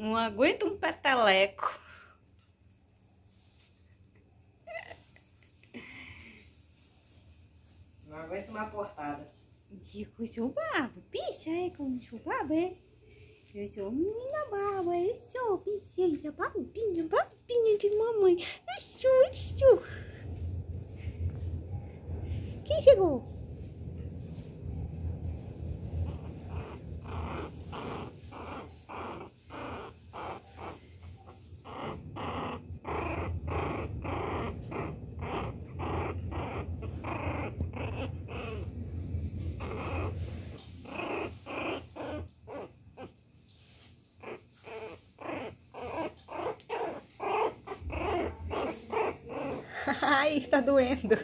Não aguento um peteleco. Não aguento uma portada. Digo, sou bravo. Picha é como sou bravo, é? Eu sou menina brava, eu sou princesa, babinha, babinha de mamãe. Eu sou, eu sou. Quem chegou? Ai, tá doendo.